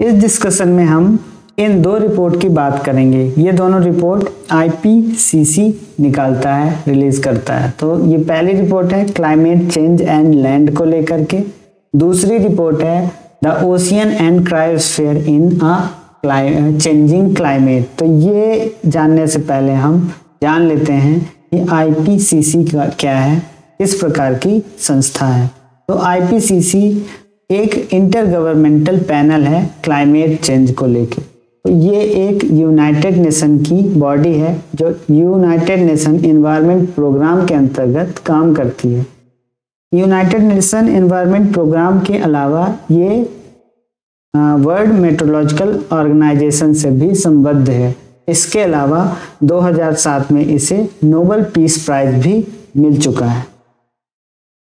इस डिस्कशन में हम इन दो रिपोर्ट की बात करेंगे। ये दोनों रिपोर्ट आईपीसीसी निकालता है रिलीज़ करता है। तो ये पहली रिपोर्ट है क्लाइमेट चेंज एंड लैंड को लेकर के। दूसरी रिपोर्ट है the ocean and cryosphere in a changing climate तो ये जानने से पहले हम जान लेते हैं कि आईपीसीसी क्या है, किस प्रकार की संस्था है। तो आईपीसीसी एक इंटर गवर्नमेंटल पैनल है क्लाइमेट चेंज को लेकर तो ये एक यूनाइटेड नेशन की बॉडी है, जो यूनाइटेड नेशन इन्वायरमेंट प्रोग्राम के अंतर्गत काम करती है। यूनाइटेड नेशन इन्वायरमेंट प्रोग्राम के अलावा ये वर्ल्ड मेट्रोलॉजिकल ऑर्गेनाइजेशन से भी संबद्ध है। इसके अलावा 2007 में इसे नोबल पीस प्राइज भी मिल चुका है।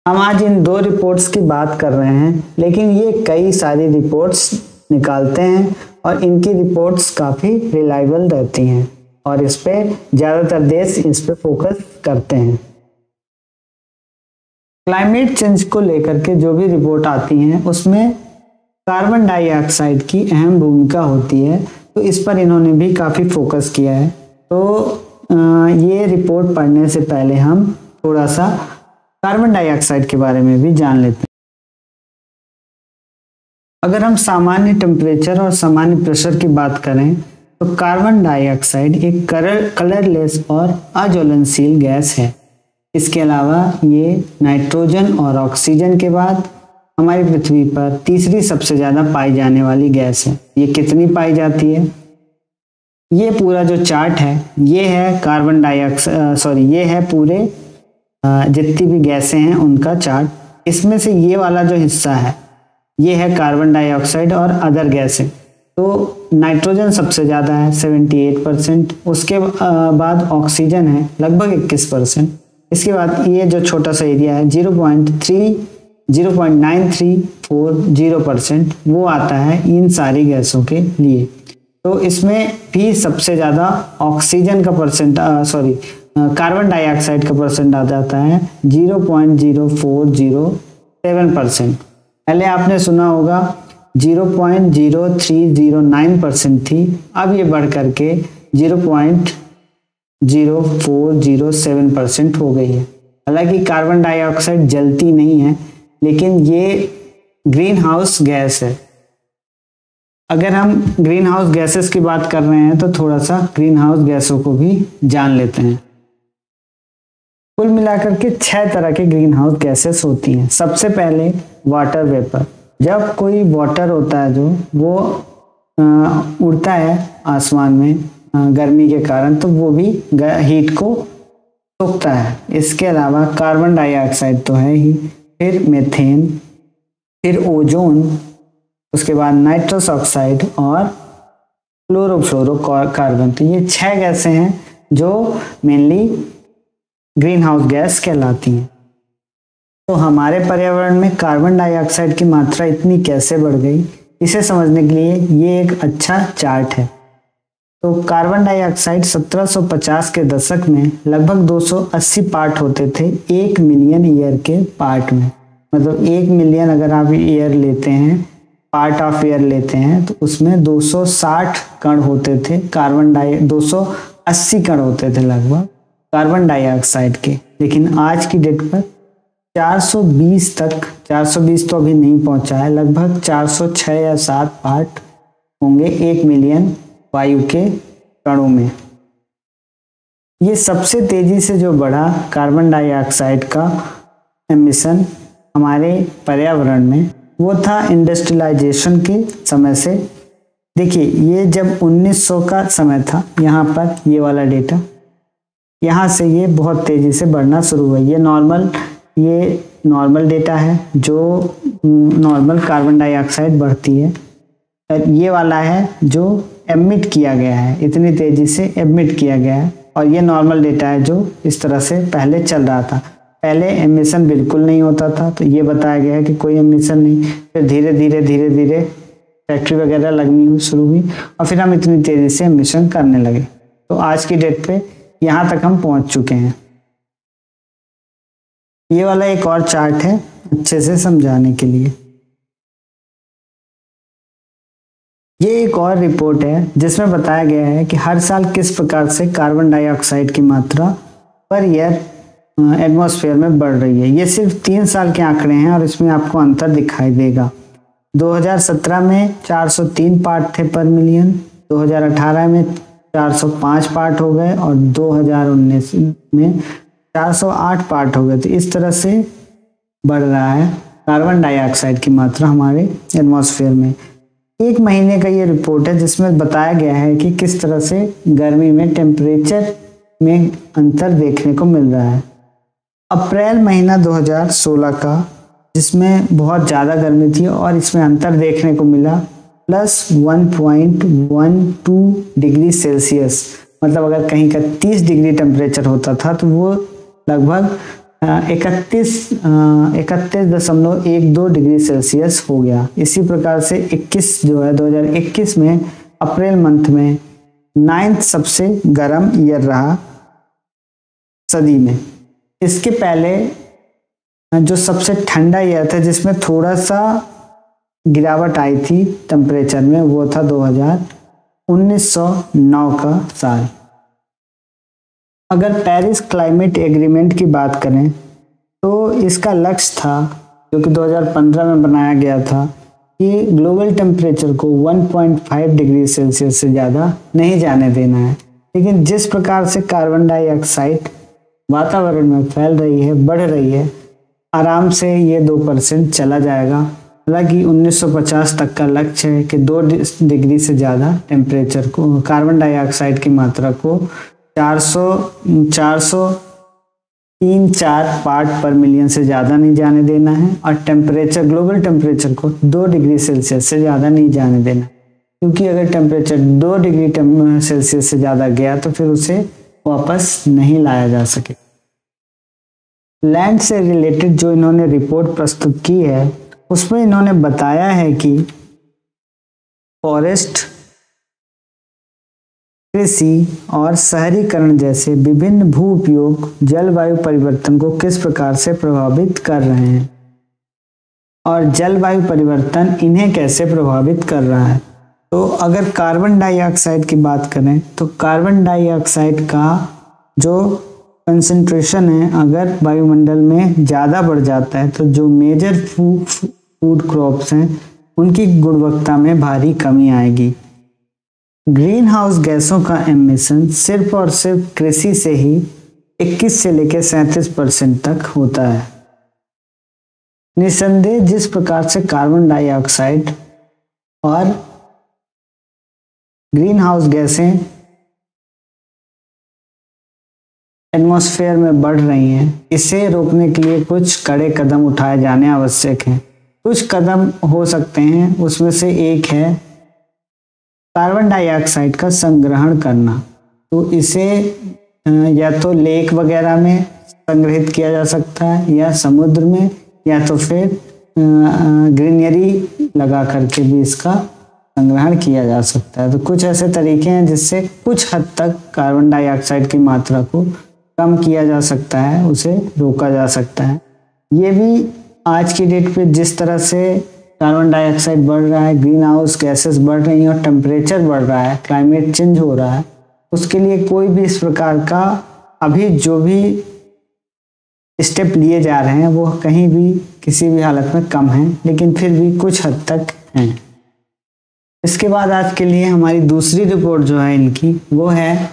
हम आज इन दो रिपोर्ट्स की बात कर रहे हैं, लेकिन ये कई सारी रिपोर्ट्स निकालते हैं और इनकी रिपोर्ट्स काफ़ी रिलायबल रहती हैं और इस पर ज़्यादातर देश इस पर फोकस करते हैं। क्लाइमेट चेंज को लेकर के जो भी रिपोर्ट आती हैं, उसमें कार्बन डाइऑक्साइड की अहम भूमिका होती है तो इस पर इन्होंने भी काफ़ी फोकस किया है। तो ये रिपोर्ट पढ़ने से पहले हम थोड़ा सा कार्बन डाइऑक्साइड के बारे में भी जान लेते हैं। अगर हम सामान्य टेम्परेचर और सामान्य प्रेशर की बात करें तो कार्बन डाइऑक्साइड एक कलर कलरलेस और अज्वलनशील गैस है। इसके अलावा ये नाइट्रोजन और ऑक्सीजन के बाद हमारी पृथ्वी पर तीसरी सबसे ज़्यादा पाई जाने वाली गैस है। ये कितनी पाई जाती है? ये पूरा जो चार्ट है, ये है कार्बन डाइऑक्साइड सॉरी ये है पूरे जितनी भी गैसें हैं, उनका चार्ट। इसमें से ये वाला जो हिस्सा है, ये है कार्बन डाइऑक्साइड और अदर गैसें तो नाइट्रोजन सबसे ज़्यादा है 78 परसेंट उसके बाद ऑक्सीजन है, लगभग 21 परसेंट। इसके बाद ये जो छोटा सा एरिया है 0.3 0.9340 परसेंट वो आता है इन सारी गैसों के लिए। तो इसमें भी सबसे ज़्यादा ऑक्सीजन का परसेंट सॉरी कार्बन डाइऑक्साइड का परसेंट आ जाता है 0.0407 परसेंट पहले आपने सुना होगा 0.0309 परसेंट थी, अब ये बढ़ करके 0.0407 परसेंट हो गई है। हालाँकि कार्बन डाइऑक्साइड जलती नहीं है, लेकिन ये ग्रीन हाउस गैस है। अगर हम ग्रीन हाउस गैसेस की बात कर रहे हैं तो थोड़ा सा ग्रीन हाउस गैसों को भी जान लेते हैं। कुल मिलाकर के छह तरह के ग्रीन हाउस गैसेस होती हैं। सबसे पहले वाटर वेपर जब कोई वाटर होता है जो, वो उड़ता है आसमान में गर्मी के कारण तो वो भी हीट को सोखता है। इसके अलावा कार्बन डाइऑक्साइड तो है ही। फिर मेथेन फिर ओजोन उसके बाद नाइट्रस ऑक्साइड और क्लोरोफ्लोरो कार्बन तो ये छह गैसें हैं जो मेनली ग्रीन हाउस गैस कहलाती हैं। तो हमारे पर्यावरण में कार्बन डाइऑक्साइड की मात्रा इतनी कैसे बढ़ गई, इसे समझने के लिए ये एक अच्छा चार्ट है। तो कार्बन डाइऑक्साइड 1750 के दशक में लगभग 280 पार्ट होते थे एक मिलियन ईयर के पार्ट में। मतलब एक मिलियन अगर आप ईयर लेते हैं, पार्ट ऑफ़ ईयर लेते हैं तो उसमें 260 कण होते थे, कार्बन डाई 280 कण होते थे लगभग। कार्बन डाइऑक्साइड के। लेकिन आज की डेट पर 420 तक 420 तो अभी नहीं पहुँचा है, लगभग 406 या 7 पार्ट होंगे एक मिलियन वायु के कणों में। ये सबसे तेज़ी से जो बढ़ा कार्बन डाइऑक्साइड का एमिशन हमारे पर्यावरण में, वो था इंडस्ट्रियलाइजेशन के समय से। देखिए, ये जब 1900 का समय था, यहाँ पर ये वाला डेटा यहाँ से ये बहुत तेज़ी से बढ़ना शुरू हुआ। ये नॉर्मल ये नॉर्मल डेटा है जो नॉर्मल कार्बन डाइऑक्साइड बढ़ती है। ये वाला है जो एमिट किया गया है। इतनी तेज़ी से एमिट किया गया है और ये नॉर्मल डेटा है जो इस तरह से पहले चल रहा था। पहले एमिशन बिल्कुल नहीं होता था तो ये बताया गया है कि कोई एमिशन नहीं। फिर धीरे धीरे धीरे धीरे फैक्ट्री वगैरह लगनी शुरू हुई और फिर हम इतनी तेज़ी से एमिशन करने लगे। तो आज की डेट पे यहाँ तक हम पहुँच चुके हैं। ये वाला एक और चार्ट है अच्छे से समझाने के लिए। ये एक और रिपोर्ट है, जिसमें बताया गया है कि हर साल किस प्रकार से कार्बन डाइऑक्साइड की मात्रा पर ईयर एटमॉस्फेयर में बढ़ रही है। ये सिर्फ़ तीन साल के आंकड़े हैं और इसमें आपको अंतर दिखाई देगा। 2017 में 403 पार्ट थे पर मिलियन 2018 में 405 पार्ट हो गए और 2019 में 408 पार्ट हो गए। तो इस तरह से बढ़ रहा है कार्बन डाइऑक्साइड की मात्रा हमारे एटमॉस्फेयर में। एक महीने का ये रिपोर्ट है जिसमें बताया गया है कि किस तरह से गर्मी में टेम्परेचर में अंतर देखने को मिल रहा है। अप्रैल महीना 2016 का, जिसमें बहुत ज़्यादा गर्मी थी और इसमें अंतर देखने को मिला प्लस 1.12 डिग्री सेल्सियस मतलब अगर कहीं का 30 डिग्री टेम्परेचर होता था तो वो लगभग इकतीस इकतीस दशमलव एक दो डिग्री सेल्सियस हो गया। इसी प्रकार से 21 जो है 2021 में अप्रैल मंथ में नाइन्थ सबसे गर्म ईयर रहा सदी में। इसके पहले, जो सबसे ठंडा ईयर था, जिसमें थोड़ा सा गिरावट आई थी टेम्परेचर में, वो था 2000 1909 का साल। अगर पेरिस क्लाइमेट एग्रीमेंट की बात करें तो इसका लक्ष्य था, जो कि 2015 में बनाया गया था, कि ग्लोबल टेम्परेचर को 1.5 डिग्री सेल्सियस से ज़्यादा नहीं जाने देना है। लेकिन जिस प्रकार से कार्बन डाइऑक्साइड वातावरण में फैल रही है, बढ़ रही है, आराम से ये दो परसेंट चला जाएगा। हालाँकि 1950 तक का लक्ष्य है कि दो डिग्री से ज़्यादा टेम्परेचर को कार्बन डाइऑक्साइड की मात्रा को 400 400 तीन चार पार्ट पर मिलियन से ज़्यादा नहीं जाने देना है और टेम्परेचर ग्लोबल टेम्परेचर को दो डिग्री सेल्सियस से ज़्यादा नहीं जाने देना क्योंकि अगर टेम्परेचर दो डिग्री सेल्सियस से ज़्यादा गया तो फिर उसे वापस नहीं लाया जा सके। लैंड से रिलेटेड जो इन्होंने रिपोर्ट प्रस्तुत की है उसमें इन्होंने बताया है कि फॉरेस्ट, कृषि और शहरीकरण जैसे विभिन्न भू उपयोग जलवायु परिवर्तन को किस प्रकार से प्रभावित कर रहे हैं और जलवायु परिवर्तन इन्हें कैसे प्रभावित कर रहा है। तो अगर कार्बन डाइऑक्साइड की बात करें तो कार्बन डाइऑक्साइड का जो कंसंट्रेशन है, अगर वायुमंडल में ज़्यादा बढ़ जाता है तो जो मेजर फ़ूड क्रॉप्स हैं, उनकी गुणवत्ता में भारी कमी आएगी। ग्रीन हाउस गैसों का एमिशन सिर्फ़ और सिर्फ़ कृषि से ही 21 से लेकर सैंतीस परसेंट तक होता है। निसंदेह जिस प्रकार से कार्बन डाइऑक्साइड और ग्रीन हाउस गैसें एटमॉस्फेयर में बढ़ रही हैं। इसे रोकने के लिए कुछ कड़े कदम उठाए जाने आवश्यक हैं। कुछ कदम हो सकते हैं, उसमें से एक है कार्बन डाइऑक्साइड का संग्रहण करना। तो इसे या तो लेक वगैरह में संग्रहित किया जा सकता है, या समुद्र में, या तो फिर ग्रीनरी लगा करके भी इसका संग्रहण किया जा सकता है। तो कुछ ऐसे तरीके हैं जिससे कुछ हद तक कार्बन डाइऑक्साइड की मात्रा को कम किया जा सकता है, उसे रोका जा सकता है। ये भी आज की डेट पे जिस तरह से कार्बन डाइऑक्साइड बढ़ रहा है ग्रीन हाउस गैसेस बढ़ रही हैं और टेम्परेचर बढ़ रहा है क्लाइमेट चेंज हो रहा है, उसके लिए कोई भी इस प्रकार का अभी जो भी स्टेप लिए जा रहे हैं, वो कहीं भी किसी भी हालत में कम है, लेकिन फिर भी कुछ हद तक हैं। इसके बाद आज के लिए हमारी दूसरी रिपोर्ट जो है इनकी, वो है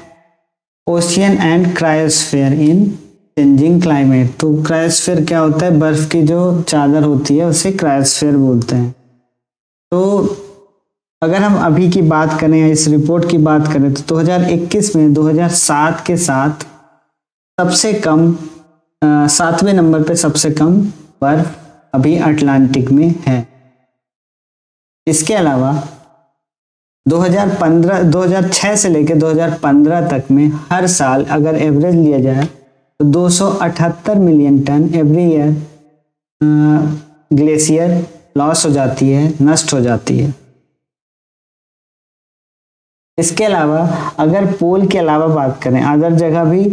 ocean and cryosphere in changing climate तो क्रायोस्फेयर क्या होता है? बर्फ़ की जो चादर होती है, उसे क्रायोस्फेयर बोलते हैं। तो अगर हम अभी की बात करें या इस रिपोर्ट की बात करें तो 2021 में 2007 के साथ सबसे कम सातवें नंबर पे सबसे कम बर्फ़ अभी अटलांटिक में है। इसके अलावा 2015 2006 से लेकर 2015 तक में हर साल अगर एवरेज लिया जाए तो 278 million ton every year glacier loss हो जाती है, नष्ट हो जाती है। इसके अलावा, अगर पोल के अलावा बात करें अदर जगह भी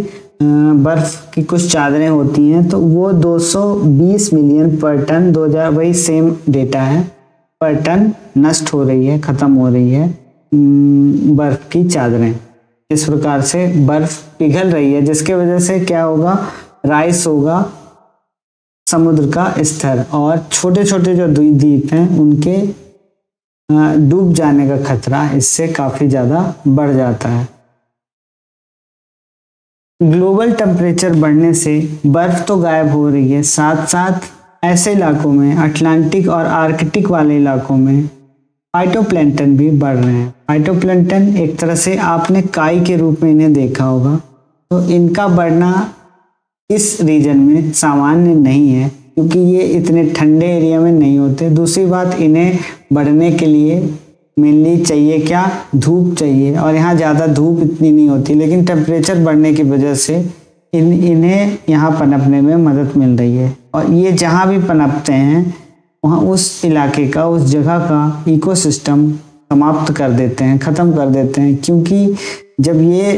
बर्फ़ की कुछ चादरें होती हैं तो वो 220 मिलियन पर टन 2000 वही सेम डेटा है, पर टन नष्ट हो रही है, खत्म हो रही है। बर्फ़ की चादरें। इस प्रकार से बर्फ़ पिघल रही है, जिसके वजह से क्या होगा? राइस होगा, समुद्र का स्तर, और छोटे छोटे जो द्वीप हैं, उनके डूब जाने का खतरा इससे काफ़ी ज़्यादा बढ़ जाता है। ग्लोबल टेम्परेचर बढ़ने से बर्फ़ तो गायब हो रही है साथ साथ ऐसे इलाकों में, अटलांटिक और आर्कटिक वाले इलाकों में फाइटोप्लैंटन भी बढ़ रहे हैं। फाइटोप्लैंटन एक तरह से आपने काई के रूप में इन्हें देखा होगा। तो इनका बढ़ना इस रीजन में सामान्य नहीं है, क्योंकि ये इतने ठंडे एरिया में नहीं होते। दूसरी बात, इन्हें बढ़ने के लिए मेनली चाहिए क्या? धूप चाहिए। और यहाँ ज़्यादा धूप इतनी नहीं होती, लेकिन टेम्परेचर बढ़ने की वजह से इन, इन्हें यहाँ पनपने में मदद मिल रही है। और ये जहाँ भी पनपते हैं वहाँ उस इलाके का, उस जगह का इकोसिस्टम समाप्त कर देते हैं, ख़त्म कर देते हैं, क्योंकि जब ये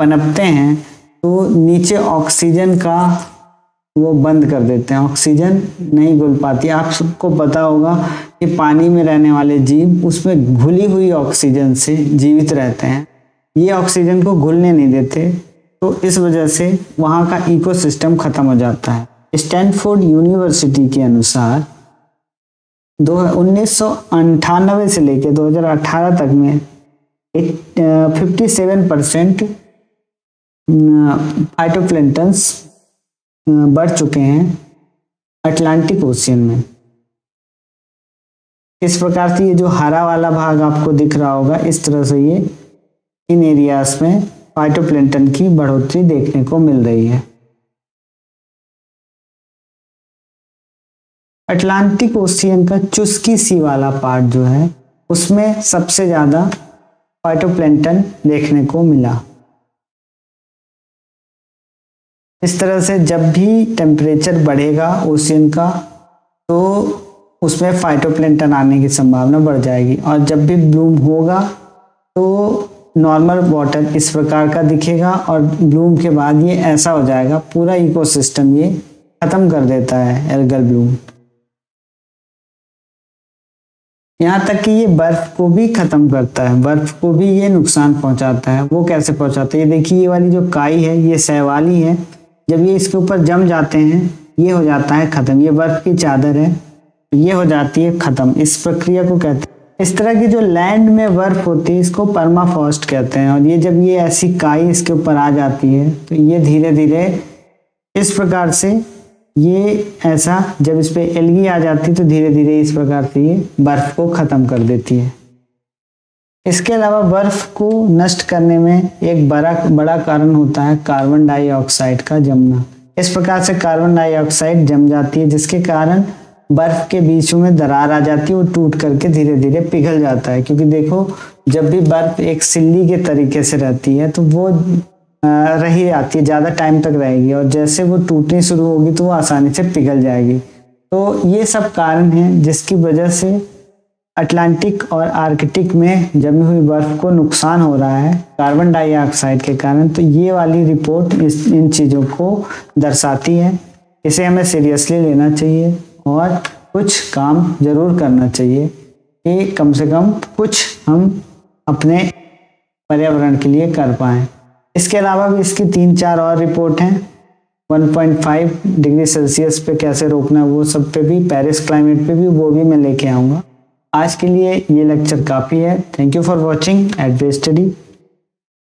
पनपते हैं तो नीचे ऑक्सीजन का वो बंद कर देते हैं। ऑक्सीजन नहीं घुल पाती। आप सबको पता होगा कि पानी में रहने वाले जीव, उसमें घुली हुई ऑक्सीजन से जीवित रहते हैं। ये ऑक्सीजन को घुलने नहीं देते तो इस वजह से वहाँ का इकोसिस्टम खत्म हो जाता है। स्टैनफोर्ड यूनिवर्सिटी के अनुसार दो उन्नीस से लेकर 2018 तक में फिफ्टी सेवन परसेंट फाइटोप्लेंटन्स बढ़ चुके हैं अटलांटिक ओशियन में। इस प्रकार से ये जो हरा वाला भाग आपको दिख रहा होगा, इस तरह से ये इन एरियाज़ में फाइटोप्लेंटन की बढ़ोतरी देखने को मिल रही है। अटलांटिक ओशियन का चुस्की सी वाला पार्ट जो है, उसमें सबसे ज़्यादा फाइटोप्लेंटन देखने को मिला। इस तरह से जब भी टेम्परेचर बढ़ेगा ओशियन का तो उसमें फाइटोप्लेंटन आने की संभावना बढ़ जाएगी। और जब भी ब्लूम होगा तो नॉर्मल वाटर इस प्रकार का दिखेगा और ब्लूम के बाद ये ऐसा हो जाएगा, पूरा इकोसिस्टम ये खत्म कर देता है एल्गल ब्लूम यहाँ तक कि ये बर्फ़ को भी खत्म करता है, बर्फ़ को भी ये नुकसान पहुंचाता है, वो कैसे पहुंचाता है? ये देखिए, ये वाली जो काई है, ये सहवाली है, जब ये इसके ऊपर जम जाते हैं, ये हो जाता है खत्म। ये बर्फ़ की चादर है, ये हो जाती है खत्म। इस प्रक्रिया को कहते हैं। इस तरह की जो लैंड में बर्फ़ होती है, इसको परमाफॉस्ट कहते हैं। और ये जब ये ऐसी काई इसके ऊपर आ जाती है तो ये धीरे धीरे इस प्रकार से ये ऐसा जब इस पर एलगी आ जाती है तो धीरे धीरे इस प्रकार से ये बर्फ़ को ख़त्म कर देती है। इसके अलावा बर्फ़ को नष्ट करने में एक बड़ा बड़ा कारण होता है कार्बन डाइऑक्साइड का जमना। इस प्रकार से कार्बन डाइऑक्साइड जम जाती है, जिसके कारण बर्फ़ के बीच में दरार आ जाती है वो टूट करके धीरे धीरे पिघल जाता है। क्योंकि देखो, जब भी बर्फ़ एक सिल्ली के तरीके से रहती है तो वो रही आती है, ज़्यादा टाइम तक रहेगी और जैसे वो टूटनी शुरू होगी तो वो आसानी से पिघल जाएगी। तो ये सब कारण हैं जिसकी वजह से अटलांटिक और आर्कटिक में जमी हुई बर्फ़ को नुकसान हो रहा है कार्बन डाइऑक्साइड के कारण। तो ये वाली रिपोर्ट इस, इन चीज़ों को दर्शाती है। इसे हमें सीरियसली लेना चाहिए और कुछ काम ज़रूर करना चाहिए कि कम से कम कुछ हम अपने पर्यावरण के लिए कर पाए। इसके अलावा भी इसकी तीन चार और रिपोर्ट हैं। 1.5 डिग्री सेल्सियस पे कैसे रोकना है, वो सब पे भी पेरिस क्लाइमेट पे भी, वो भी मैं लेके आऊँगा। आज के लिए ये लेक्चर काफ़ी है। थैंक यू फॉर वॉचिंग एडवे स्टडी